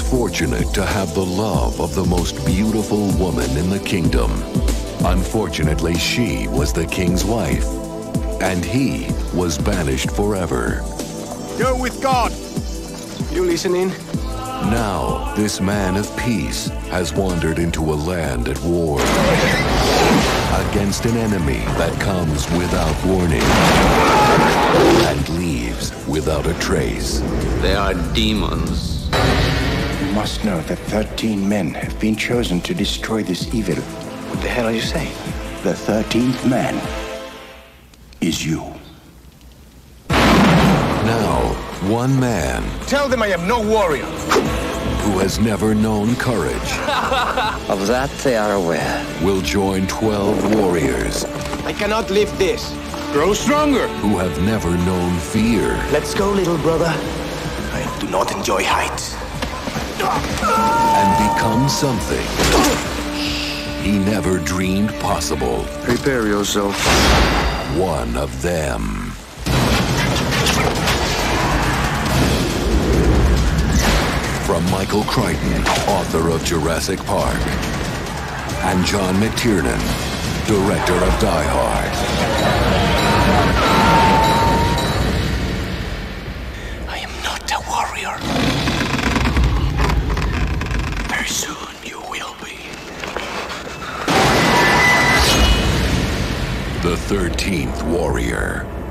fortunate to have the love of the most beautiful woman in the kingdom. Unfortunately, she was the king's wife, and he was banished forever. Go with God. You listening? Now, this man of peace has wandered into a land at war against an enemy that comes without warning and leaves without a trace. They are demons. You must know that 13 men have been chosen to destroy this evil. What the hell are you saying? The 13th man is you. Now, one man Tell them I am no warrior. who has never known courage Of that they are aware. will join 12 warriors I cannot live this. Grow stronger. who have never known fear. Let's go, little brother. I do not enjoy heights. And become something he never dreamed possible. Prepare yourself. One of them. From Michael Crichton, author of Jurassic Park, and John McTiernan, director of Die Hard. I am not a warrior. The 13th Warrior.